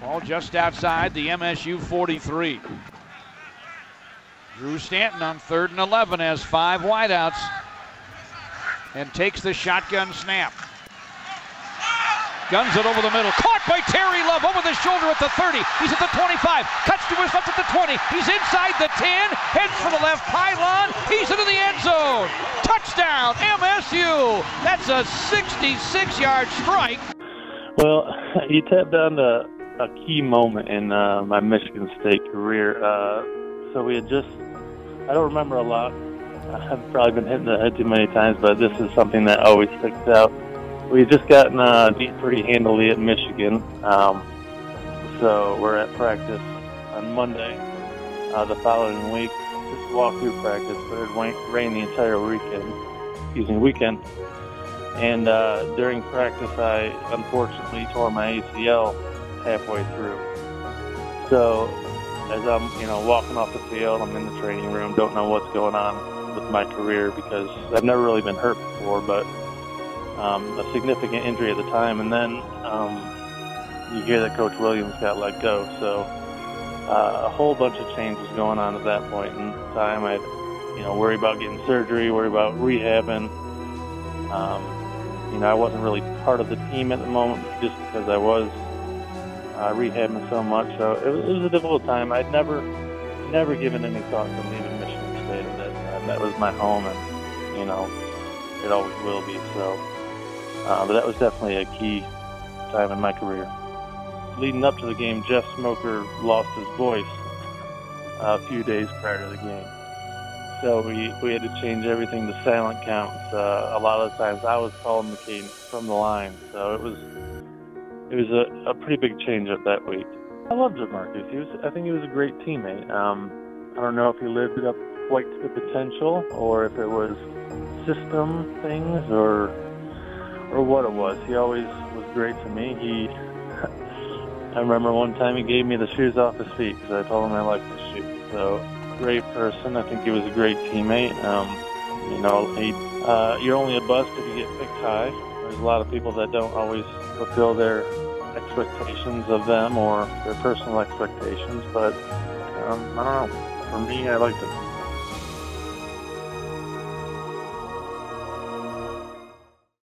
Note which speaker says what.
Speaker 1: Ball just outside the MSU 43. Drew Stanton on third and 11 has five wideouts and takes the shotgun snap. Guns it over the middle. Caught by Terry Love over the shoulder at the 30. He's at the 25. Cuts to his left at the 20. He's inside the 10. Heads for the left pylon. He's into the end zone. Touchdown, MSU. That's a 66 yard strike.
Speaker 2: Well, you tapped on a, a key moment in uh, my Michigan State career. Uh, so we had just, I don't remember a lot. I've probably been hitting the head too many times, but this is something that always sticks out we just gotten uh, beat pretty handily at Michigan. Um, so we're at practice on Monday. Uh, the following week, just walk through practice, but it rained the entire weekend. Excuse me, weekend. And uh, during practice, I unfortunately tore my ACL halfway through. So as I'm, you know, walking off the field, I'm in the training room, don't know what's going on with my career because I've never really been hurt before, but um, a significant injury at the time, and then um, you hear that Coach Williams got let go. So uh, a whole bunch of changes going on at that point in time. I, you know, worry about getting surgery, worry about rehabbing. Um, you know, I wasn't really part of the team at the moment just because I was uh, rehabbing so much. So it was, it was a difficult time. I'd never, never given any thought to leaving Michigan State, and that, and that was my home, and you know, it always will be. So. Uh, but that was definitely a key time in my career. Leading up to the game, Jeff Smoker lost his voice a few days prior to the game. So we, we had to change everything to silent counts. Uh, a lot of times I was calling the cadence from the line. So it was it was a, a pretty big change up that week. I loved Marcus. He was I think he was a great teammate. Um, I don't know if he lived up quite to the potential or if it was system things or or what it was. He always was great to me. He, I remember one time he gave me the shoes off his feet because I told him I liked the shoes. So great person. I think he was a great teammate. Um, you know, he, uh, you're only a bust if you get picked high. There's a lot of people that don't always fulfill their expectations of them or their personal expectations, but um, I don't know. For me, I like him.